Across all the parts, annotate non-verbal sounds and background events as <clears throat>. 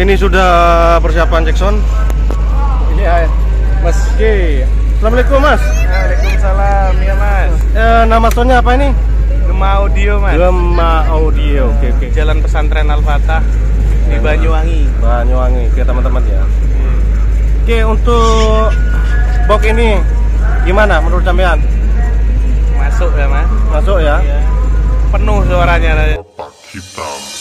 Ini sudah persiapan Jackson. Iya, Mas G. Assalamualaikum Mas. Waalaikumsalam, ya Mas. Eh, nama soundnya apa ini? Gema Audio Mas. Gema Audio. Oke oke. Jalan Pesantren Al Fatah di Banyuwangi. Banyuwangi. Oke teman-teman ya. Oke untuk box ini gimana menurut sampean? Masuk ya Mas. Masuk ya? Iya. Penuh suaranya. Otak hitam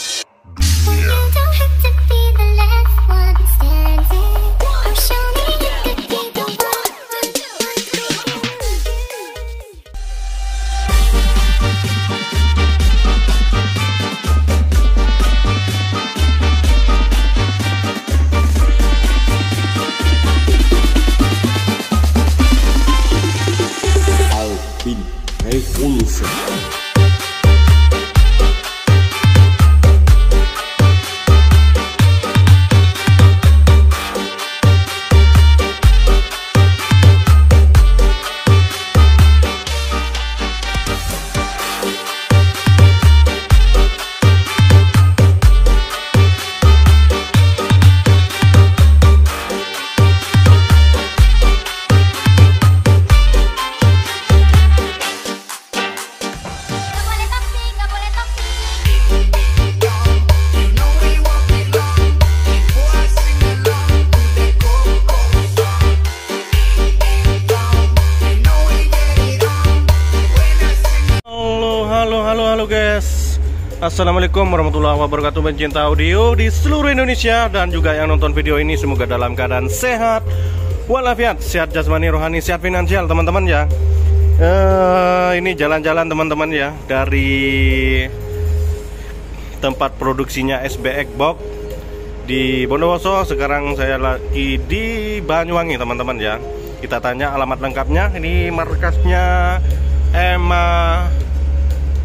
Assalamualaikum warahmatullahi wabarakatuh pencinta audio di seluruh Indonesia dan juga yang nonton video ini semoga dalam keadaan sehat walafiat, sehat jasmani, rohani, sehat finansial teman-teman ya. Eh, ini jalan-jalan teman-teman ya dari tempat produksinya SBX Box di Bondowoso. Sekarang saya lagi di Banyuwangi teman-teman ya. Kita tanya alamat lengkapnya. Ini markasnya Emma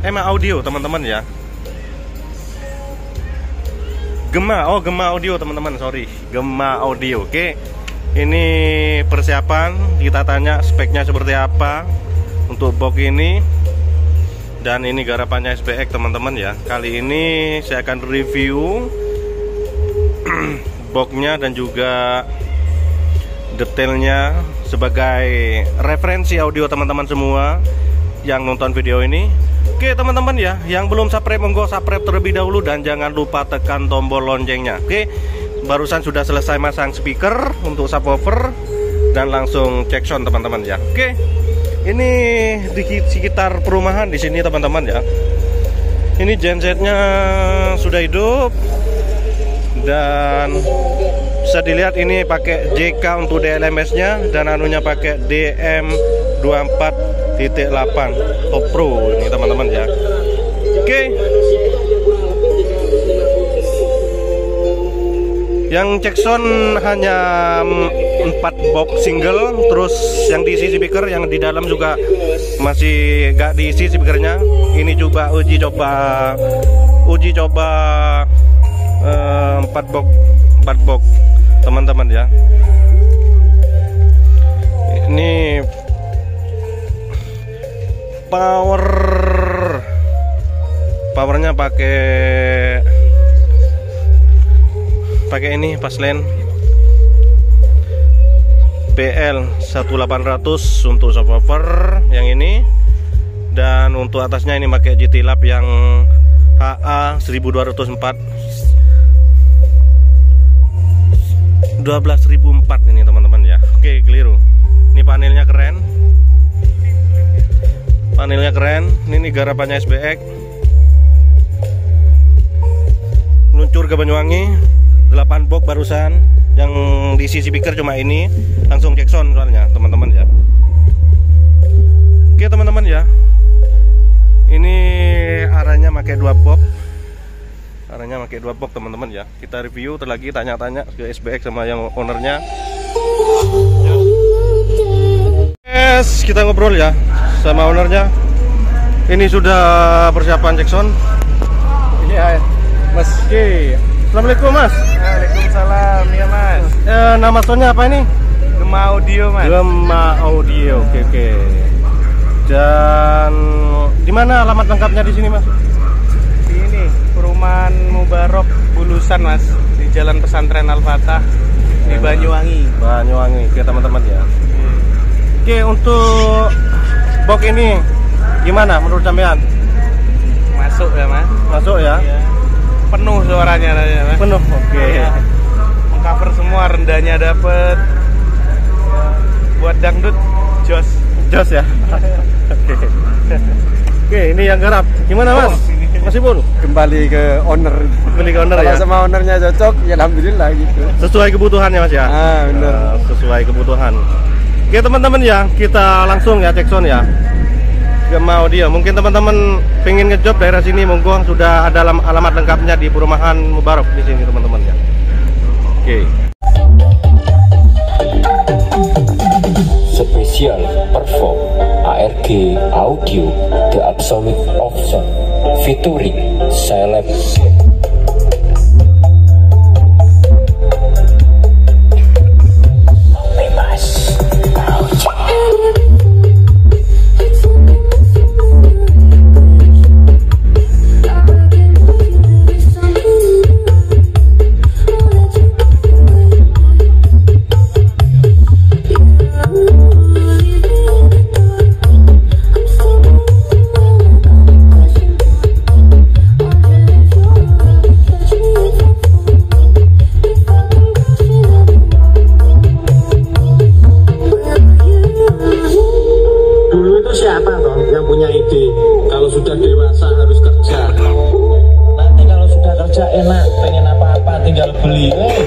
Emma Audio teman-teman ya. Gema, oh Gema Audio teman-teman, sorry, Gema Audio. Oke, ini persiapan. Kita tanya speknya seperti apa untuk box ini. Dan ini garapannya SBX teman-teman ya. Kali ini saya akan review <clears throat> boxnya dan juga detailnya sebagai referensi audio teman-teman semua yang nonton video ini. Oke teman-teman ya, yang belum subscribe monggo subscribe terlebih dahulu dan jangan lupa tekan tombol loncengnya. Oke, barusan sudah selesai masang speaker untuk subwoofer dan langsung cek sound teman-teman ya. Oke, ini di sekitar perumahan di sini teman-teman ya. Ini gensetnya sudah hidup dan bisa dilihat ini pakai JK untuk DLMS nya dan anunya pakai DM24.8 Top Pro ini teman-teman ya. Oke. Yang cek sound hanya 4 box single terus yang diisi speaker yang di dalam juga masih gak diisi speakernya. Ini coba uji coba uji coba eh, 4 box 4 box teman-teman ya power. Powernya pakai pakai ini paslen PL 1800 untuk subwoofer yang ini. Dan untuk atasnya ini pakai GT Lab yang HA 1204 12.004 ini teman-teman ya. Oke keliru. Ini panelnya keren Panelnya keren. Ini, nih garapannya SBX Luncur ke Banyuwangi. 8 box barusan. Yang diisi speaker cuma ini. Langsung cek sound soalnya teman-teman ya. Oke teman-teman ya. Ini arahnya pakai 2 box. Arahnya pakai dua box teman-teman ya. Kita review terlagi tanya-tanya ke SBX sama yang ownernya. Yes, kita ngobrol ya sama ownernya. Ini sudah persiapan Jackson. Iya, Mas G. Assalamualaikum Mas. Waalaikumsalam, ya Mas. Eh, nama soundnya apa ini? Gema Audio Mas. Gema Audio. Oke oke. Dan di mana alamat lengkapnya di sini Mas? Di ini perumahan Mubarok Bulusan Mas di Jalan Pesantren Al Fatah di Banyuwangi. Banyuwangi oke teman-teman ya oke untuk box ini gimana menurut sampean Masuk ya mas. masuk ya Iya. Penuh suaranya ya, mas. penuh oke Iya. Mengcover semua rendahnya dapet. Buat dangdut jos. jos ya <laughs> oke oke ini yang garap gimana mas Oh, ini. masih pun kembali ke owner beli owner kalau ya sama ownernya cocok ya alhamdulillah gitu sesuai kebutuhannya mas ya ah bener Nah, sesuai kebutuhan oke teman-teman ya kita langsung ya cek sound ya. Gak mau dia. Mungkin teman-teman pengen ngejob daerah sini monggo sudah ada alam- alamat lengkapnya di perumahan Mubarok di sini teman-teman ya. Oke. Spesial Perform ARG Audio The Absolute Option Featuring Celeb enak, pengen apa-apa tinggal beli. Eh,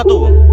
Dulu